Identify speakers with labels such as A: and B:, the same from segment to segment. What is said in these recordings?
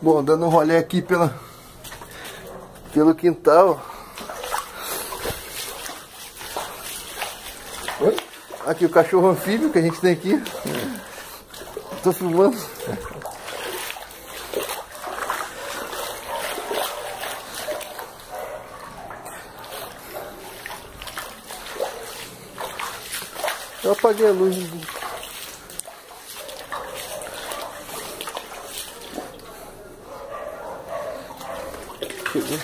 A: Bom, dando um rolê aqui pela, pelo quintal. Aqui o cachorro anfíbio que a gente tem aqui. Tô filmando. Eu apaguei a luz. 그리고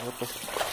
A: 이것도